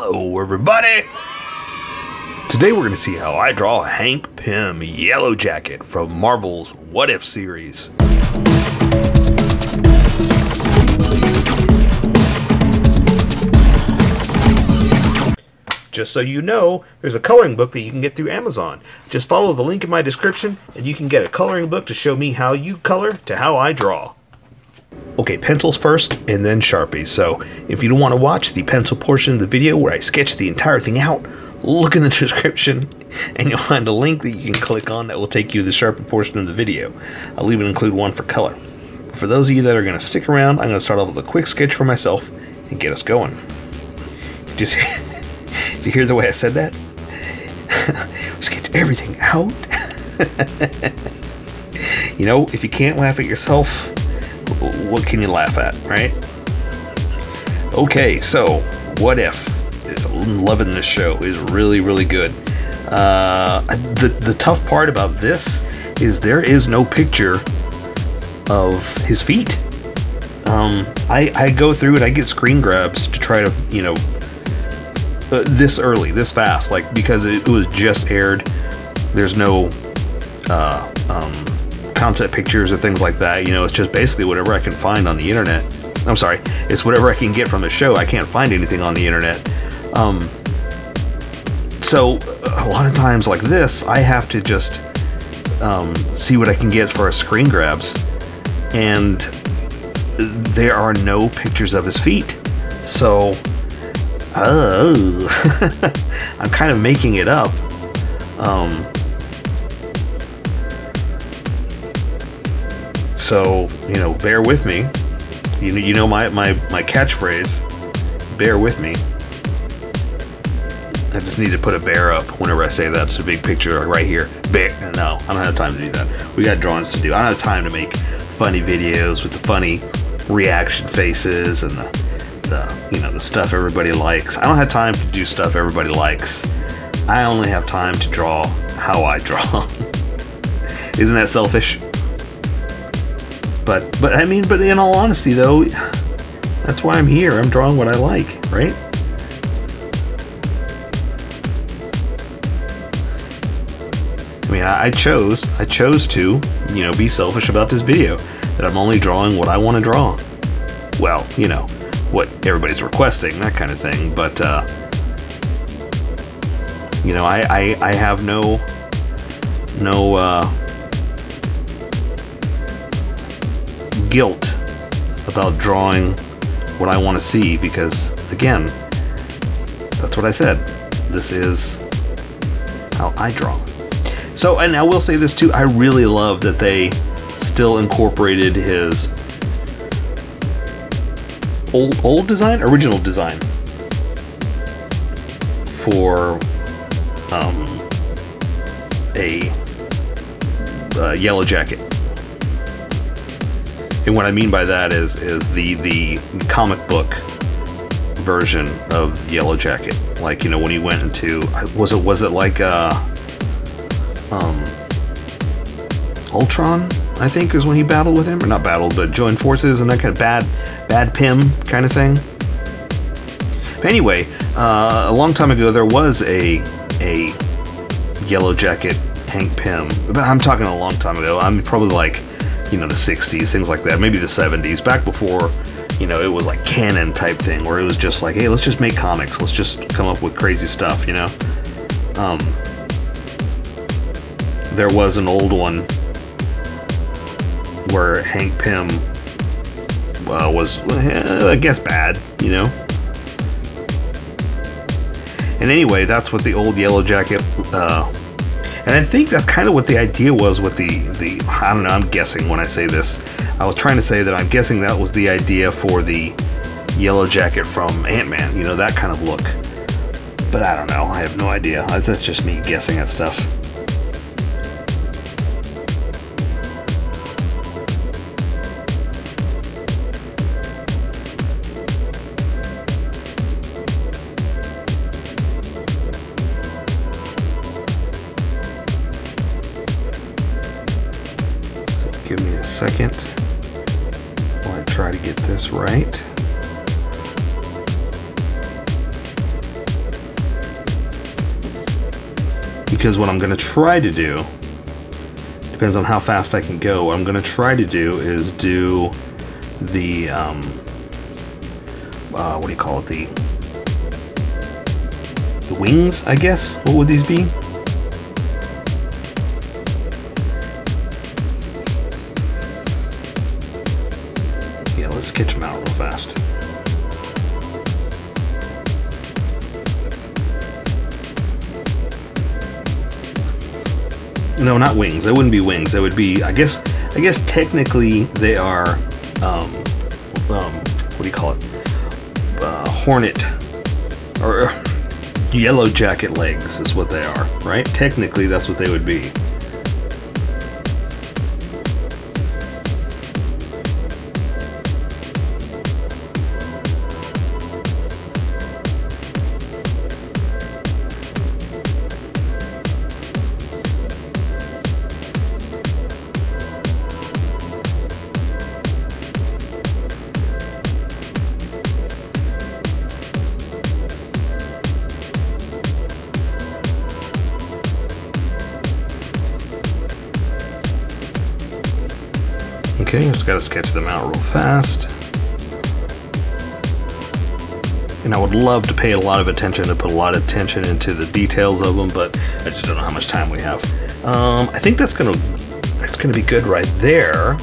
Hello, everybody! Today we're going to see how I draw Hank Pym Yellow Jacket from Marvel's What If series. Just so you know, there's a coloring book that you can get through Amazon. Just follow the link in my description and you can get a coloring book to show me how you color to how I draw. Okay, pencils first and then Sharpies. So if you don't want to watch the pencil portion of the video where I sketch the entire thing out, look in the description and you'll find a link that you can click on that will take you to the Sharpie portion of the video. I'll even include one for color. For those of you that are going to stick around, I'm going to start off with a quick sketch for myself and get us going. Just did you hear the way I said that? sketch everything out. you know, if you can't laugh at yourself, what can you laugh at, right? Okay, so what if? Loving this show. is really, really good. Uh, the the tough part about this is there is no picture of his feet. Um, I I go through and I get screen grabs to try to you know uh, this early, this fast, like because it, it was just aired. There's no uh, um, concept pictures or things like that. You know, it's just basically whatever I can find on the internet. I'm sorry, it's whatever I can get from the show. I can't find anything on the internet. Um, so a lot of times like this, I have to just um, see what I can get for screen grabs, and there are no pictures of his feet. So, oh, I'm kind of making it up. Um, So, you know, bear with me. You, know, you know my, my, my catchphrase, bear with me. I just need to put a bear up whenever I say that. It's a big picture right here. Bear. No, I don't have time to do that. We got drawings to do. I don't have time to make funny videos with the funny reaction faces and the, the you know the stuff everybody likes. I don't have time to do stuff everybody likes. I only have time to draw how I draw. Isn't that selfish? But but I mean, but in all honesty, though, that's why I'm here. I'm drawing what I like, right? I mean, I, I chose I chose to you know be selfish about this video that I'm only drawing what I want to draw. Well, you know what everybody's requesting, that kind of thing. But uh, you know, I, I I have no no uh, guilt about drawing what I want to see because, again, that's what I said. This is how I draw. So, and I will say this too, I really love that they still incorporated his old old design, original design for um, a, a yellow jacket. And what I mean by that is is the the comic book version of Yellow Jacket. Like you know when he went into was it was it like uh um Ultron I think is when he battled with him or not battled but joined forces and that kind of bad bad Pym kind of thing. But anyway, uh, a long time ago there was a a Yellow Jacket Hank Pym. But I'm talking a long time ago. I'm probably like you know, the 60s, things like that, maybe the 70s, back before, you know, it was like canon type thing where it was just like, hey, let's just make comics. Let's just come up with crazy stuff, you know? Um, there was an old one where Hank Pym uh, was, I guess, bad, you know? And anyway, that's what the old Yellow Jacket uh, and I think that's kind of what the idea was with the, the, I don't know, I'm guessing when I say this. I was trying to say that I'm guessing that was the idea for the yellow jacket from Ant-Man, you know, that kind of look. But I don't know, I have no idea. That's just me guessing at stuff. second while I try to get this right. Because what I'm going to try to do, depends on how fast I can go, what I'm going to try to do is do the, um, uh, what do you call it, the, the wings, I guess? What would these be? No, not wings. That wouldn't be wings. That would be, I guess, I guess technically they are, um, um, what do you call it? Uh, hornet or yellow jacket legs is what they are, right? Technically, that's what they would be. Gotta sketch them out real fast. And I would love to pay a lot of attention and put a lot of attention into the details of them, but I just don't know how much time we have. Um, I think that's gonna that's gonna be good right there.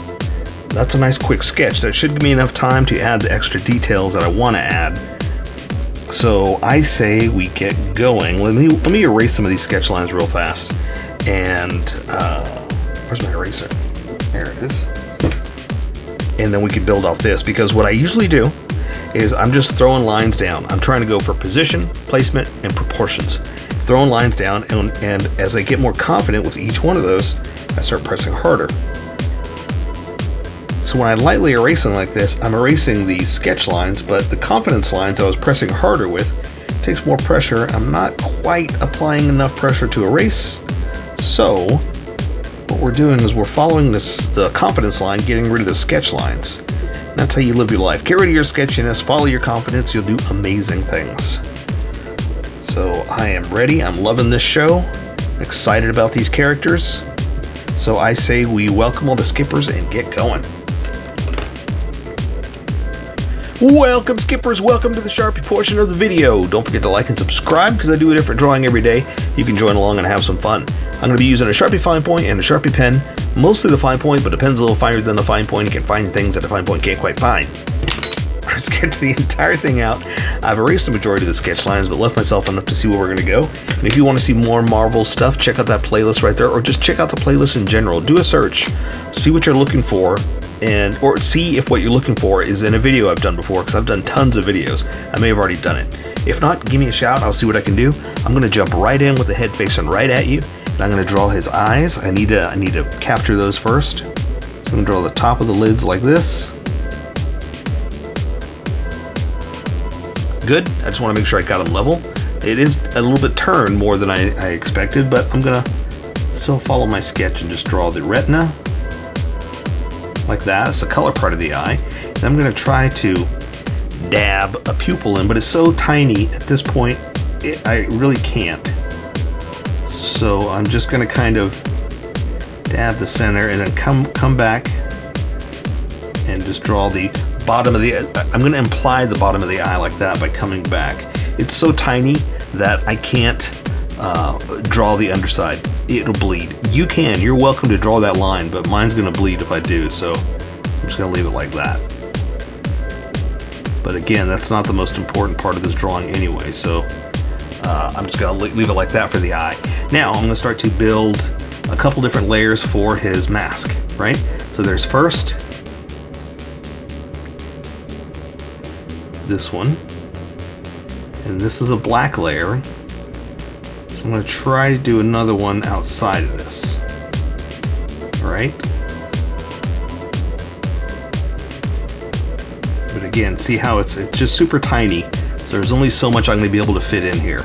That's a nice quick sketch. That should give me enough time to add the extra details that I want to add. So I say we get going. Let me let me erase some of these sketch lines real fast. And uh, where's my eraser? There it is and then we can build off this because what I usually do is I'm just throwing lines down. I'm trying to go for position, placement, and proportions. Throwing lines down, and, and as I get more confident with each one of those, I start pressing harder. So when I lightly erasing like this, I'm erasing the sketch lines, but the confidence lines I was pressing harder with takes more pressure. I'm not quite applying enough pressure to erase, so what we're doing is we're following this the confidence line, getting rid of the sketch lines. And that's how you live your life. Get rid of your sketchiness, follow your confidence, you'll do amazing things. So I am ready. I'm loving this show. Excited about these characters. So I say we welcome all the skippers and get going. Welcome skippers, welcome to the Sharpie portion of the video. Don't forget to like and subscribe because I do a different drawing every day. You can join along and have some fun. I'm going to be using a Sharpie fine point and a Sharpie pen, mostly the fine point, but the pen's a little finer than the fine point. You can find things that the fine point can't quite find. I sketched the entire thing out. I've erased the majority of the sketch lines, but left myself enough to see where we're going to go. And if you want to see more Marvel stuff, check out that playlist right there, or just check out the playlist in general. Do a search, see what you're looking for, and or see if what you're looking for is in a video I've done before because I've done tons of videos. I may have already done it. If not, give me a shout. I'll see what I can do. I'm going to jump right in with the head facing right at you. And I'm going to draw his eyes. I need to I need to capture those first. So I'm going to draw the top of the lids like this. Good. I just want to make sure I got them level. It is a little bit turned more than I, I expected, but I'm going to still follow my sketch and just draw the retina like that. It's the color part of the eye. And I'm going to try to dab a pupil in, but it's so tiny at this point, it, I really can't. So I'm just going to kind of dab the center and then come come back and just draw the bottom of the I'm going to imply the bottom of the eye like that by coming back. It's so tiny that I can't uh, draw the underside. It'll bleed. You can. You're welcome to draw that line, but mine's going to bleed if I do, so I'm just to leave it like that. But again, that's not the most important part of this drawing anyway, so uh, I'm just going to leave it like that for the eye. Now, I'm to start to build a couple different layers for his mask, right? So there's first this one, and this is a black layer, I'm to try to do another one outside of this. Alright? But again, see how it's, it's just super tiny, so there's only so much I'm to be able to fit in here.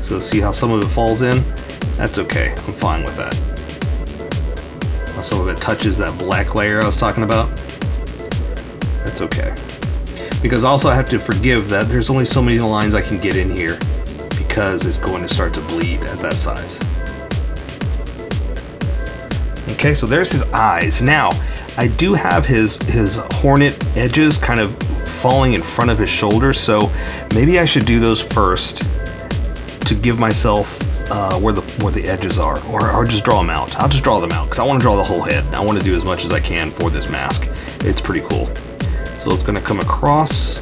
So see how some of it falls in? That's okay, I'm fine with that. Some of it touches that black layer I was talking about. That's okay. Because also I have to forgive that there's only so many lines I can get in here because it's going to start to bleed at that size. Okay, so there's his eyes. Now, I do have his, his hornet edges kind of falling in front of his shoulders, so maybe I should do those first to give myself uh, where the where the edges are, or, or just draw them out. I'll just draw them out because I want to draw the whole head. I want to do as much as I can for this mask. It's pretty cool. So it's going to come across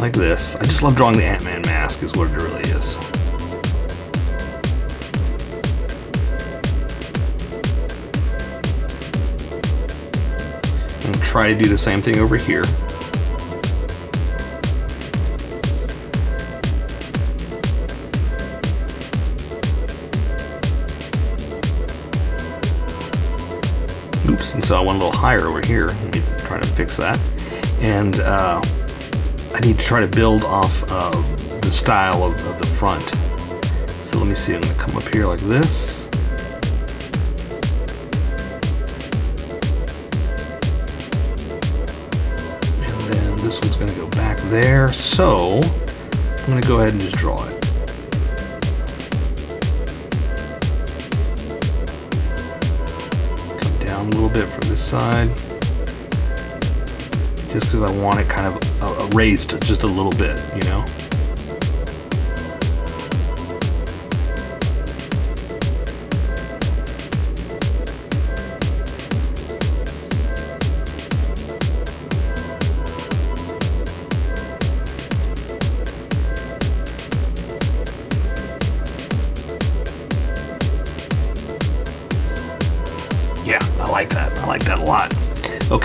like this. I just love drawing the Ant-Man mask is what it really is. And try to do the same thing over here. Oops, and so I went a little higher over here. Try to fix that. And uh, I need to try to build off uh, the style of, of the front. So let me see, I'm gonna come up here like this. And then this one's gonna go back there. So I'm gonna go ahead and just draw it. Come down a little bit for this side just because I want it kind of uh, raised just a little bit, you know?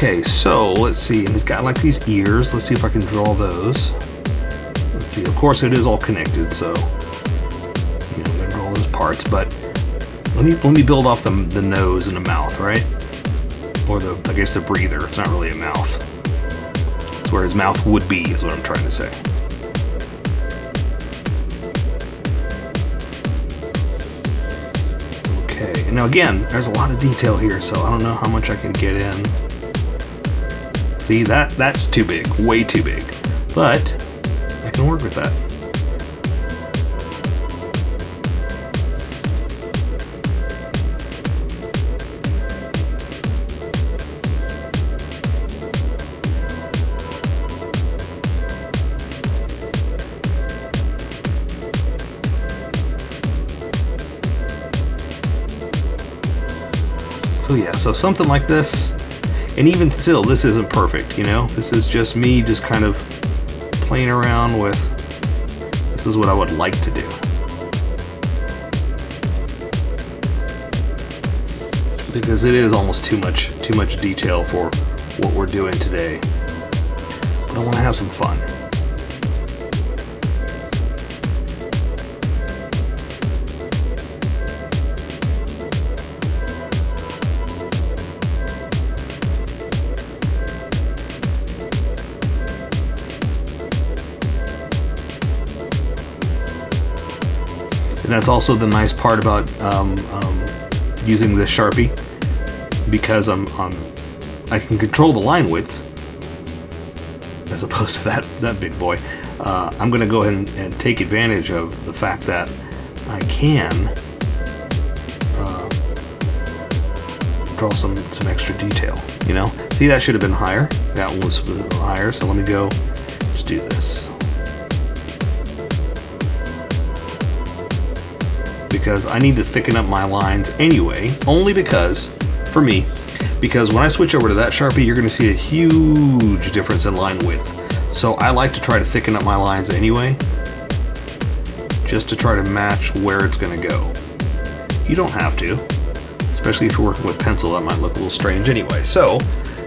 Okay, so let's see. And he's got like these ears. Let's see if I can draw those. Let's see. Of course, it is all connected, so you know, I'm gonna draw those parts. But let me let me build off the the nose and the mouth, right? Or the I guess the breather. It's not really a mouth. It's where his mouth would be, is what I'm trying to say. Okay. Now again, there's a lot of detail here, so I don't know how much I can get in. See, that that's too big, way too big. But I can work with that. So yeah, so something like this, and even still, this isn't perfect, you know? This is just me just kind of playing around with, this is what I would like to do. Because it is almost too much, too much detail for what we're doing today. But I want to have some fun. That's also the nice part about um, um, using this Sharpie because I'm, I'm, I can control the line widths as opposed to that, that big boy. Uh, I'm going to go ahead and, and, take advantage of the fact that I can uh, draw some, some extra detail, you know? See, that should have been higher. That was higher, so let me go just do this. Because I need to thicken up my lines anyway, only because, for me, because when I switch over to that Sharpie, you're going to see a huge difference in line width. So I like to try to thicken up my lines anyway, just to try to match where it's going to go. You don't have to, especially if you're working with pencil, that might look a little strange anyway. So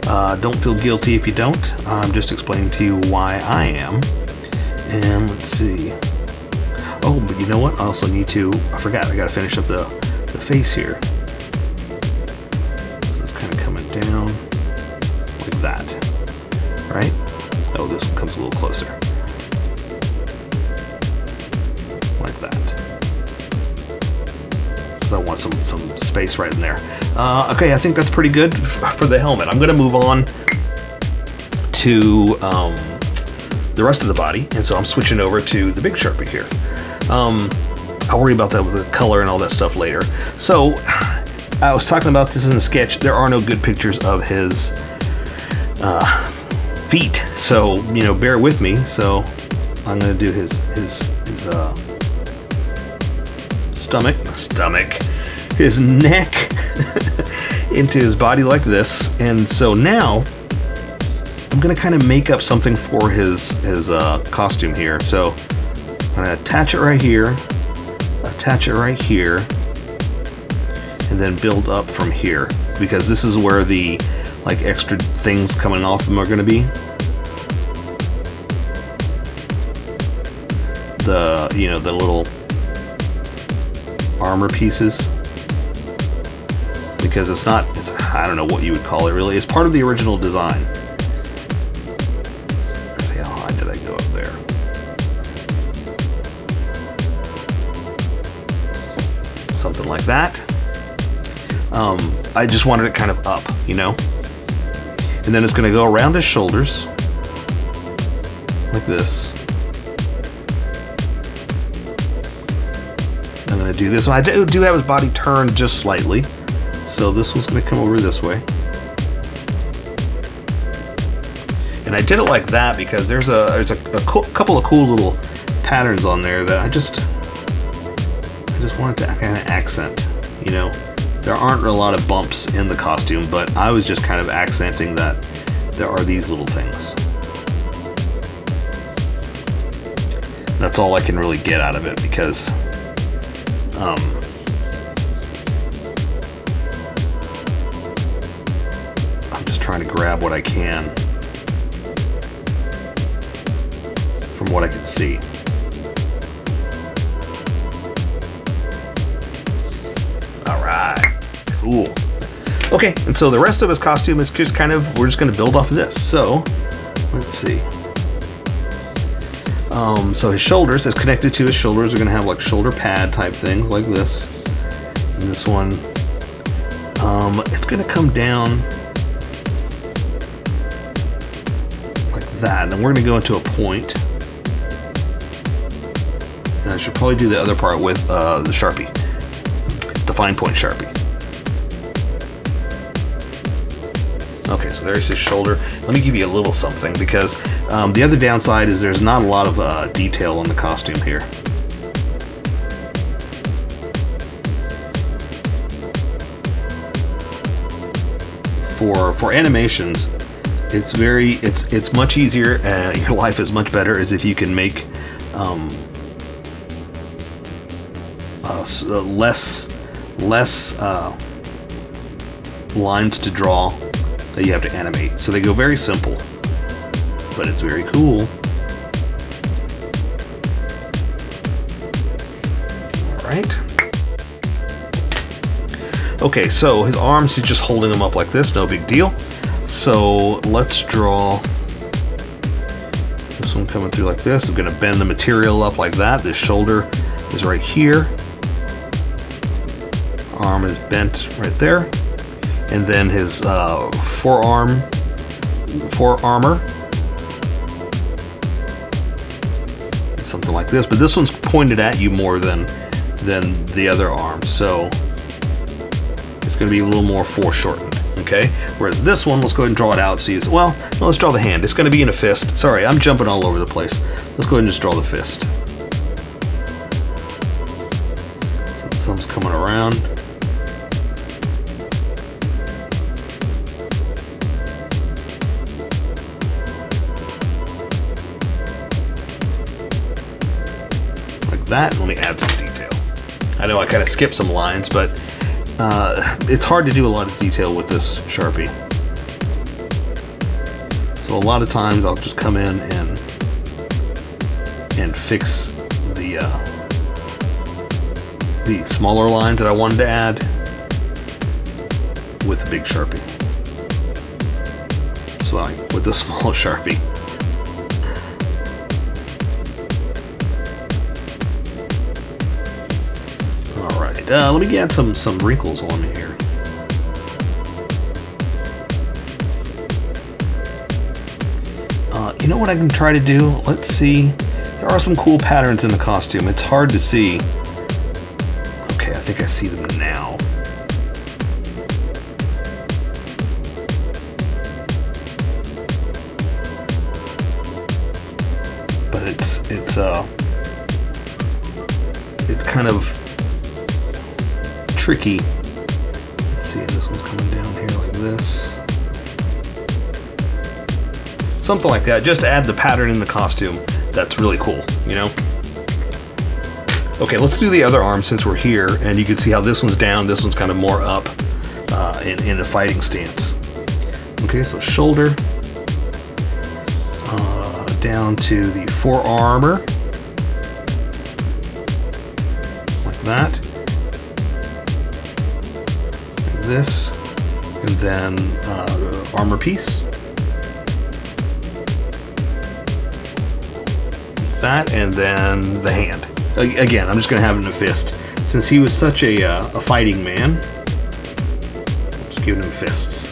uh, don't feel guilty if you don't. I'm just explaining to you why I am. And let's see. Oh, but you know what? I also need to, I forgot, I gotta finish up the, the face here. So it's kind of coming down like that, right? Oh, this one comes a little closer. Like that. Because I want some, some space right in there. Uh, okay, I think that's pretty good for the helmet. I'm gonna move on to um, the rest of the body, and so I'm switching over to the big Sharpie here. Um, I'll worry about that with the color and all that stuff later. So, I was talking about this in the sketch. There are no good pictures of his uh, feet, so you know, bear with me. So, I'm gonna do his his his uh, stomach, stomach, his neck into his body like this, and so now I'm gonna kind of make up something for his his uh, costume here. So I'm gonna attach it right here, attach it right here, and then build up from here because this is where the like extra things coming off them are gonna be. The you know the little armor pieces because it's not it's I don't know what you would call it really. It's part of the original design. Something like that. Um, I just wanted it kind of up, you know? And then it's going to go around his shoulders. Like this. I'm to do this one. I do, do have his body turned just slightly. So this one's going to come over this way. And I did it like that because there's a there's a, a couple of cool little patterns on there that I just I just wanted that kind of accent, you know. There aren't a lot of bumps in the costume, but I was just kind of accenting that there are these little things. That's all I can really get out of it because um, I'm just trying to grab what I can from what I can see. Cool. Okay, and so the rest of his costume is just kind of, we're just gonna build off of this. So, let's see. Um, so his shoulders, is connected to his shoulders, are gonna have like shoulder pad type things like this. And this one, um, it's gonna come down like that. And then we're gonna go into a point. And I should probably do the other part with uh, the Sharpie, the fine point Sharpie. Okay, so there's his shoulder. Let me give you a little something because um, the other downside is there's not a lot of uh, detail on the costume here. For for animations, it's very it's it's much easier. Uh, your life is much better as if you can make um, uh, uh less less uh, lines to draw that you have to animate. So they go very simple, but it's very cool. All right. Okay, so his arms, he's just holding them up like this, no big deal. So let's draw this one coming through like this. I'm gonna bend the material up like that. This shoulder is right here. Arm is bent right there and then his uh, forearm, forearmor, something like this. But this one's pointed at you more than than the other arm, so it's going to be a little more foreshortened. Okay, whereas this one, let's go ahead and draw it out. See, so well, no, let's draw the hand. It's going to be in a fist. Sorry, I'm jumping all over the place. Let's go ahead and just draw the fist. So the thumb's coming around. That. Let me add some detail. I know I kind of skipped some lines, but uh, it's hard to do a lot of detail with this Sharpie. So a lot of times I'll just come in and and fix the uh, the smaller lines that I wanted to add with the big Sharpie. So I, with the small Sharpie. Uh, let me add some, some wrinkles on here. you know what I can try to do? Let's see. There are some cool patterns in the costume. It's hard to see. Okay, I think I see them now. But it's it's uh it's kind of tricky. Let's see, if this one's coming down here like this. Something like that, just add the pattern in the costume. That's really cool, you know? Okay, let's do the other arm since we're here, and you can see how this one's down, this one's kind of more up uh, in, in a fighting stance. Okay, so shoulder, uh, down to the forearmor, like that. This, and then uh, armor piece. that, and then the hand. Again, I'm just to have it in a fist. Since he was such a, uh, a fighting man, just giving him fists.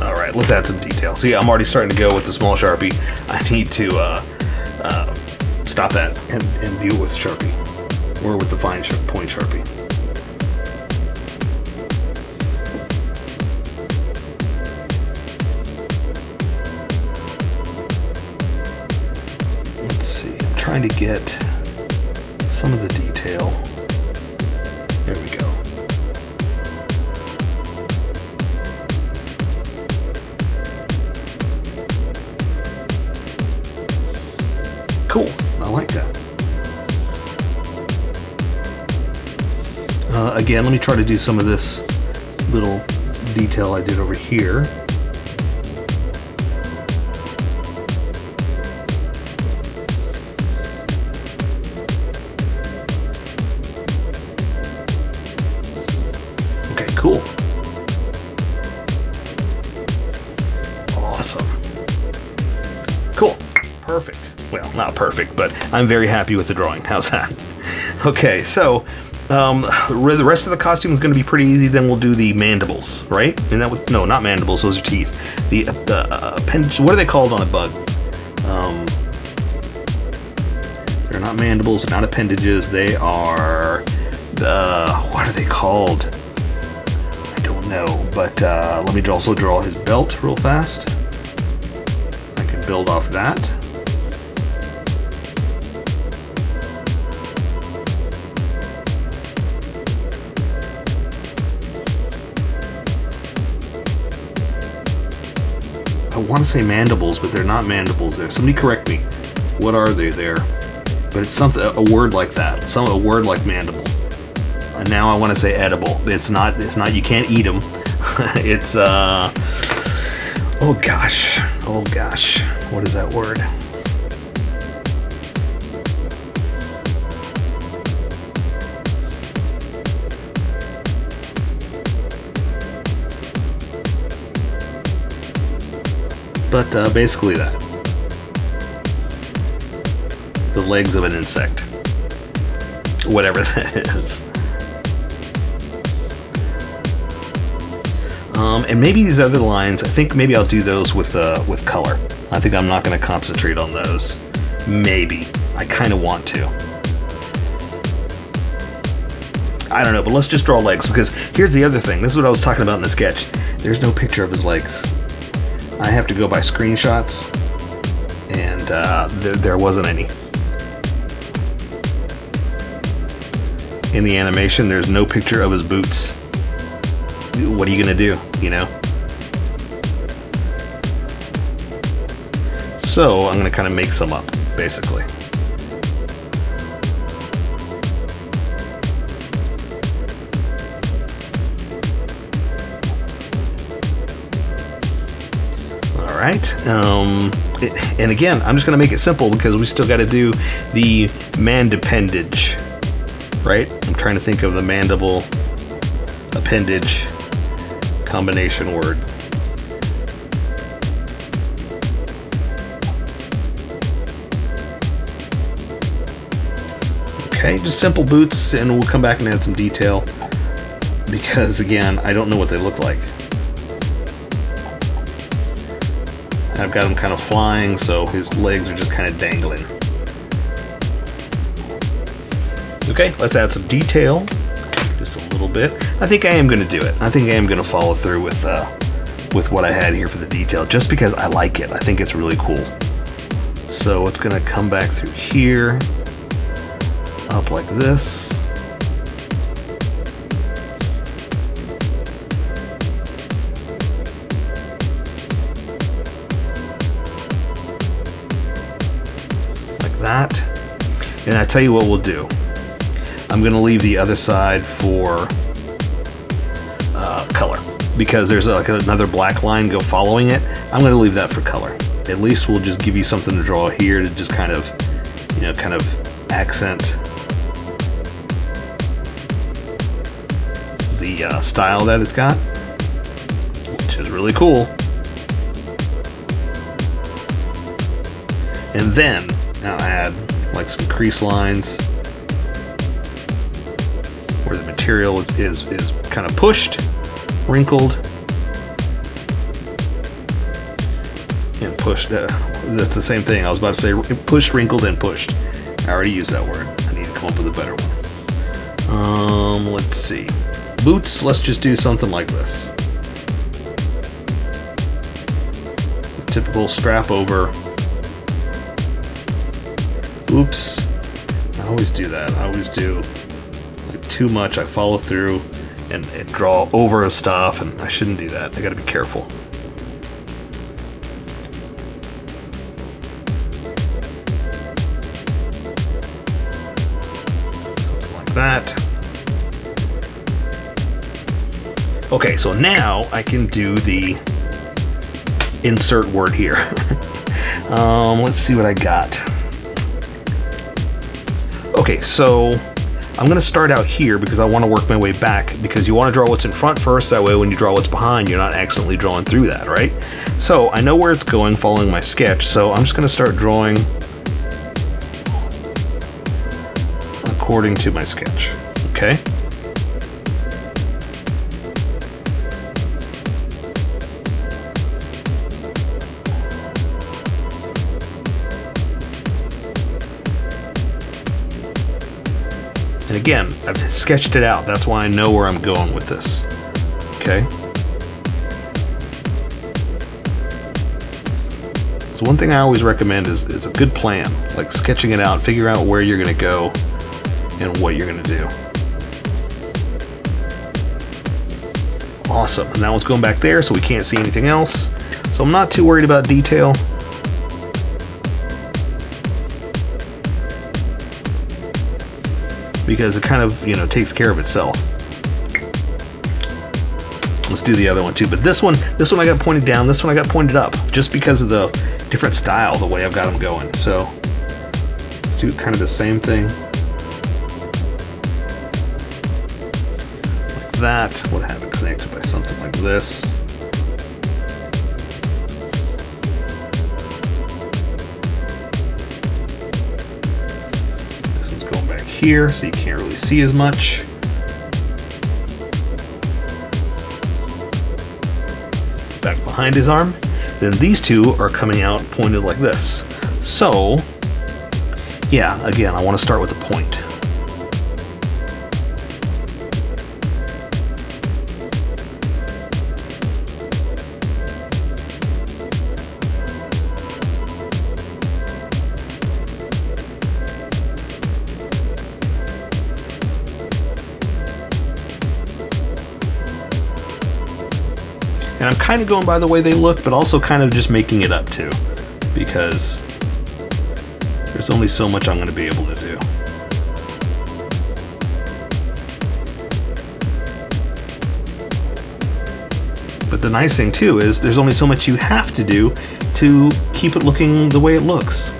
Alright, let's add some detail. See, I'm already starting to go with the small Sharpie. I need to uh, uh, stop that and, and view it with Sharpie. Or with the fine point Sharpie. Let's see, I'm trying to get some of the detail. Again, let me try to do some of this little detail I did over here. Okay, cool. Awesome. Cool. Perfect. Well, not perfect, but I'm very happy with the drawing. How's that? Okay, so um, the rest of the costume is going to be pretty easy. Then we'll do the mandibles, right? And that was no, not mandibles. Those are teeth. The uh, uh, appendage. What are they called on a bug? Um, they're not mandibles. They're not appendages. They are. Uh, what are they called? I don't know, but uh, let me also draw his belt real fast. I can build off that. Want to say mandibles, but they're not mandibles there. Somebody correct me. What are they there? But it's something, a word like that. Some a word like mandible and now I want to say edible. It's not. It's not. You can't eat them. it's uh. Oh gosh. Oh gosh. What is that word? But uh, basically that. The legs of an insect. Whatever that is. Um, and maybe these other lines, I think maybe I'll do those with, uh, with color. I think I'm not going to concentrate on those. Maybe. I kind of want to. I don't know, but let's just draw legs because here's the other thing. This is what I was talking about in the sketch. There's no picture of his legs. I have to go by screenshots, and uh, there, there wasn't any. In the animation, there's no picture of his boots what are you gonna do, you know? So I'm gonna kind of make some up, basically. Right. Um, and again, I'm just going to make it simple because we still got to do the mandipendage, right? I'm trying to think of the mandible appendage combination word. Okay, just simple boots, and we'll come back and add some detail. because again, I don't know what they look like. I've got him kind of flying, so his legs are just kind of dangling. Okay, let's add some detail, just a little bit. I think I am going to do it. I think I am going to follow through with uh, with what I had here for the detail, just because I like it. I think it's really cool. So it's going to come back through here, up like this. That. And I tell you what we'll do. I'm going to leave the other side for uh, color because there's like another black line go following it. I'm going to leave that for color. At least we'll just give you something to draw here to just kind of, you know, kind of accent the uh, style that it's got, which is really cool. And then like some crease lines where the material is, is kind of pushed, wrinkled, and pushed. Uh, that's the same thing. I was about to say pushed, wrinkled, and pushed. I already used that word. I need to come up with a better one. Um, let's see. Boots, let's just do something like this. Typical strap over. Oops. I always do that. I always do like too much. I follow through and, and draw over stuff, and I shouldn't do that. I gotta be careful. Something like that. Okay, so now I can do the insert word here. um, let's see what I got. Okay, so I'm gonna start out here because I wanna work my way back because you wanna draw what's in front first, that way when you draw what's behind, you're not accidentally drawing through that, right? So I know where it's going following my sketch, so I'm just gonna start drawing according to my sketch, okay? Again, I've sketched it out. That's why I know where I'm going with this. Okay? So one thing I always recommend is, is a good plan. Like sketching it out, figure out where you're going to go and what you're going to do. Awesome. And that one's going back there, so we can't see anything else. So I'm not too worried about detail. Because it kind of, you know, takes care of itself. Let's do the other one too. But this one, this one I got pointed down, this one I got pointed up, just because of the different style, the way I've got them going. So let's do kind of the same thing. Like that. Would have it connected by something like this. Here, so you can't really see as much. Back behind his arm. Then these two are coming out pointed like this. So, yeah, again, I want to start with a point. And I'm kind of going by the way they look, but also kind of just making it up too, because there's only so much I'm going to be able to do. But the nice thing too is there's only so much you have to do to keep it looking the way it looks.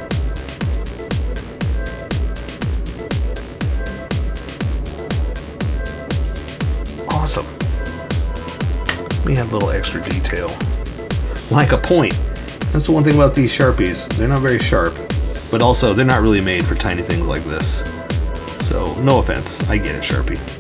Me add a little extra detail. Like a point. That's the one thing about these Sharpies. They're not very sharp, but also they're not really made for tiny things like this. So, no offense. I get it, Sharpie.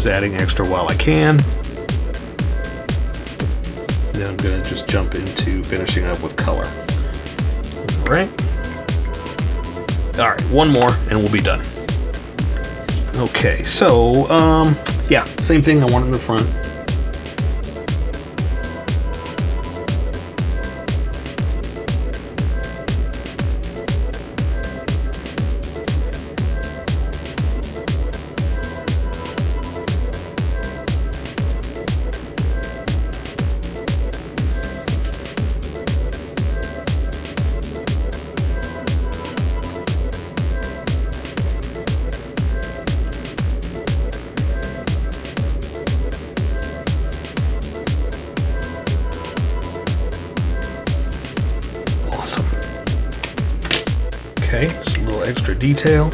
Just adding extra while I can. Then I'm to just jump into finishing up with color. All right. All right, one more and we'll be done. Okay, so, um, yeah, same thing. I want in the front. Extra detail.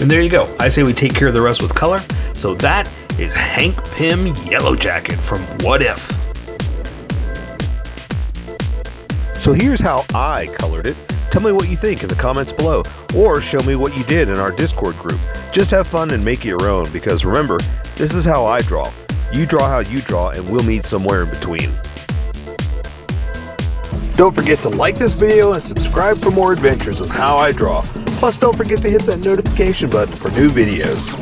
And there you go. I say we take care of the rest with color. So that is Hank Pym Yellow Jacket from What If. So here's how I colored it. Tell me what you think in the comments below, or show me what you did in our Discord group. Just have fun and make it your own, because remember, this is how I draw. You draw how you draw, and we'll meet somewhere in between. Don't forget to like this video and subscribe for more adventures of how I draw. Plus, don't forget to hit that notification button for new videos.